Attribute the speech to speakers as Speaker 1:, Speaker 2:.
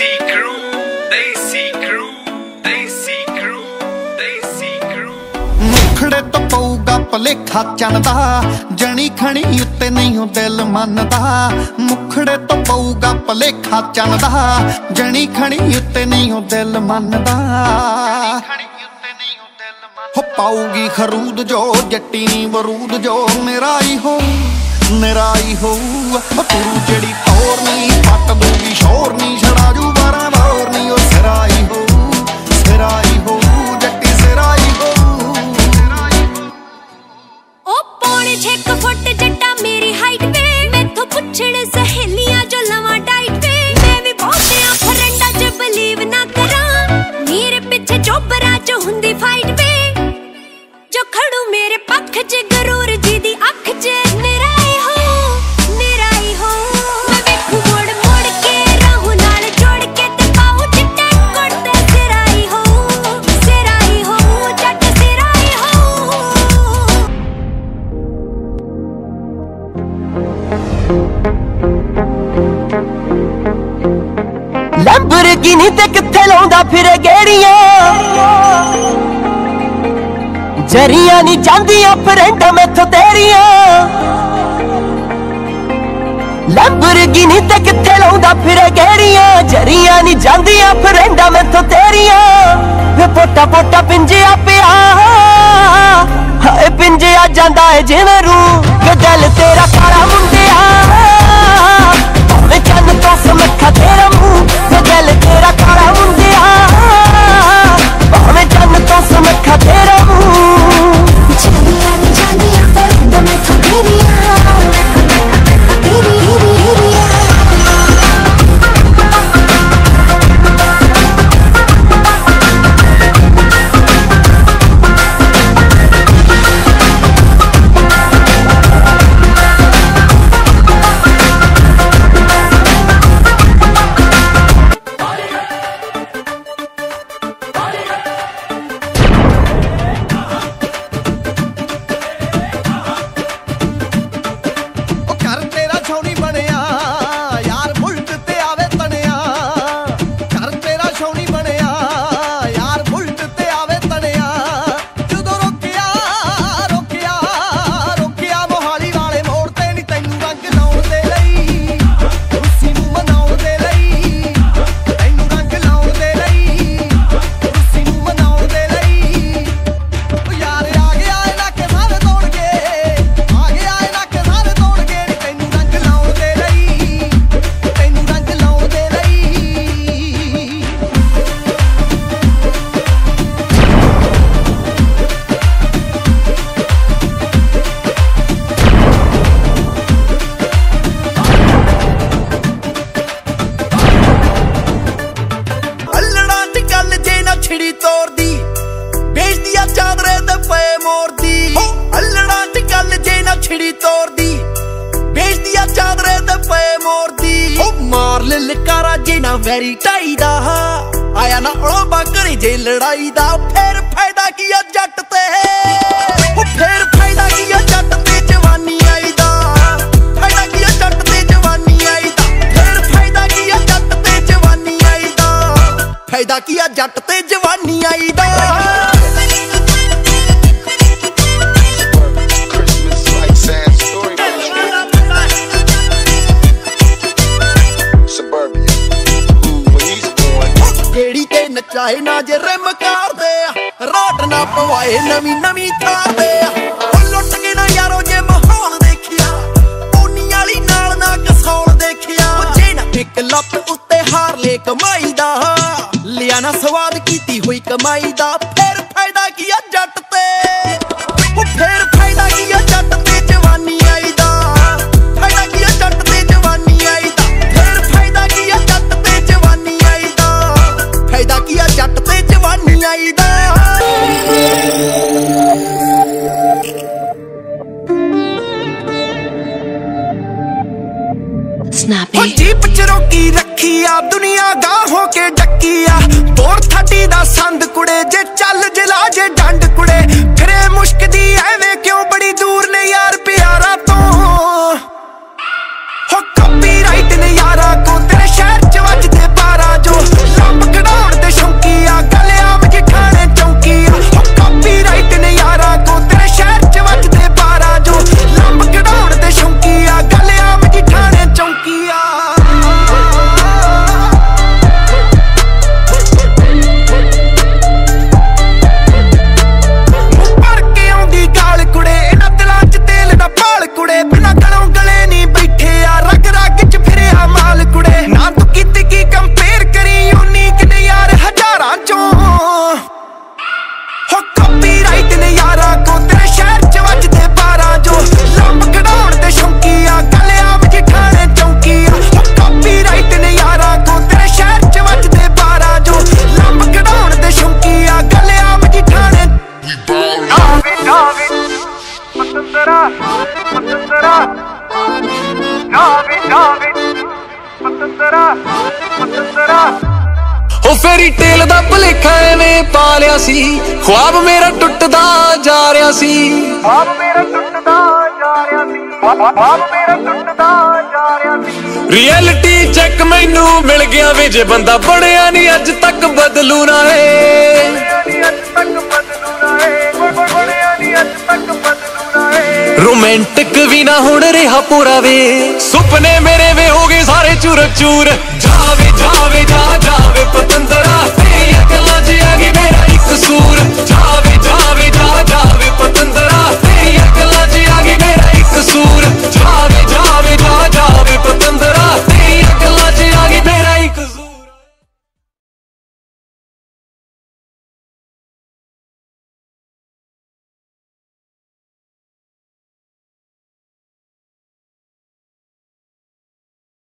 Speaker 1: see crew, they crew, they crew, they crew.
Speaker 2: ਮੁਖੜੇ ਤੋਂ ਪਊਗਾ ਭਲੇਖਾ ਚੰਦਾ ਜਣੀ ਖਣੀ ਉੱਤੇ ਨਹੀਂ ਉਹ ਦਿਲ ਮੰਨਦਾ। ਮੁਖੜੇ ਤੋਂ ਪਊਗਾ ਭਲੇਖਾ ਚੰਦਾ ਜਣੀ ਖਣੀ ਉੱਤੇ ਨਹੀਂ ਉਹ ਦਿਲ ਮੰਨਦਾ। ਹੋ ਪਾਉਗੀ ਖਰੂਦ ਜੋ ਜੱਟੀ ਨੀ ਬਰੂਦ ਜੋ ਮੇਰਾ ਹੀ ਹੋ ਮੇਰਾ ਹੀ ਹੋ ਤੂੰ ਜਿਹੜੀ ਟੋਰ ਨਹੀਂ ਪੱਟ ਦੂਗੀ ਸ਼ੋਰ ਨਹੀਂ ਛੜਾ ਜੂ
Speaker 3: ਲੈਂਬਰਗਿਨੀ ਤੇ ਕਿੱਥੇ ਲਾਉਂਦਾ ਫਿਰੇ ਗੇੜੀਆਂ? ਜਰੀਆਂ ਨਹੀਂ ਜਾਂਦੀਆਂ ਫਰੈਂਡ ਮੈਥੋਂ ਤੇਰੀਆਂ। ਲੈਂਬਰਗਿਨੀ ਤੇ ਕਿੱਥੇ ਲਾਉਂਦਾ ਫਿਰੇ ਗੇੜੀਆਂ? ਜਰੀਆਂ ਨਹੀਂ ਜਾਂਦੀਆਂ ਫਰੈਂਡ ਮੈਥੋਂ ਤੇਰੀਆਂ। ਵੇ ਪੋਟਾ ਪੋਟਾ ਪਿੰਜਿਆ ਪਿਆ। ਹਾਏ, ਪਿੰਜਿਆ ਜਾਂਦਾ ਏ ਜਿਵੇਂ ਰੂ ਕਿ ਦਿਲ
Speaker 2: ਉਹ
Speaker 3: ਲਕਾਰਾ ਜੇ ਨਾ ਵੈਰੀ ਟਾਈ ਦਾ। ਆਇਆ ਨਾ ਉਲੰਬਾ ਕਰੀ ਜੇ ਲੜਾਈ ਦਾ। ਫੇਰ ਫਾਇਦਾ ਕੀ ਆ ਜੱਟ ਤੇ? ਉਹ ਫੇਰ ਫਾਇਦਾ ਕੀ ਆ ਜੱਟ ਤੇ ਜਵਾਨੀ ਆਈ ਦਾ? ਫਾਇਦਾ ਕੀ ਆ ਜੱਟ ਤੇ ਜਵਾਨੀ ਆਈ ਦਾ? ਫੇਰ ਫਾਇਦਾ ਕੀ ਆ ਜੱਟ ਤੇ ਜਵਾਨੀ ਆਈ ਦਾ? ਫਾਇਦਾ ਕੀ ਆ ਜੱਟ ਤੇ ਜਵਾਨੀ ਆਈ ਦਾ? ਤੇ ਨਾ ਜੇ ਰਿਮ ਕਰਦੇ ਰਾਟ ਨਾ ਪਵਾਏ, ਨਵੀਂ ਨਵੀਂ ਥਾਰ ਦੇ ਆ ਲੁੱਟ ਕੇ ਨਾ ਯਾਰੋ ਜੇ ਮਾਹੌਲ ਦੇਖਿਆ। ਪੋਨੀ ਵਾਲੀ ਨਾਲ ਨਾ ਕਸੌਲ ਦੇਖਿਆ। ਉਹ ਜੇ ਨਾ ਇੱਕ ਲੱਤ ਉੱਤੇ ਹਾਰ ਲੈ ਕਮਾਈ ਦਾ। ਲਿਆ ਨਾ ਸਵਾਦ ਕੀਤੀ ਹੋਈ ਕਮਾਈ ਦਾ। ਫਿਰ ਫਾਇਦਾ ਕੀ ਆ ਜੱਟ ਦੁਨੀਆ ਗਾਹ
Speaker 1: ਪਤੰਦਰਾ ਜਾਵੇ ਜਾਵੇ। ਪਤੰਦਰਾ ਪਤੰਦਰਾ
Speaker 4: ਉਹ ਫੇਰੀ ਟੇਲ ਦਾ ਭਲੇਖਾ ਐਵੇਂ ਪਾ ਲਿਆ ਸੀ। ਖੁਆਬ ਮੇਰਾ ਟੁੱਟਦਾ ਜਾ ਰਿਹਾ ਸੀ।
Speaker 1: ਬਾਪ ਮੇਰਾ ਟੁੱਟਦਾ ਜਾ ਰਿਹਾ ਸੀ। ਬਾਪ ਮੇਰਾ ਟੁੱਟਦਾ ਜਾ ਰਿਹਾ ਸੀ।
Speaker 4: ਰਿਐਲਿਟੀ ਚੈੱਕ ਮੈਨੂੰ ਮਿਲ ਗਿਆ ਵੇ। ਜੇ ਬੰਦਾ ਬੜਿਆ ਨਹੀਂ ਅੱਜ ਤੱਕ ਬਦਲੂ ਨਾ ਏ ਰੋਮਾਂਟਿਕ ਵੀ ਨਾ ਹੁਣ ਰਿਹਾ ਪੂਰਾ ਵੇ। ਸੁਪਨੇ ਮੇਰੇ ਵੇ ਹੋ ਗਏ ਸਾਰੇ ਚੂਰ ਚੂਰ ਜਾਵੇ ਜਾਵੇ, ਜਾ, ਜਾਵੇ ਪਤੰਦਰਾ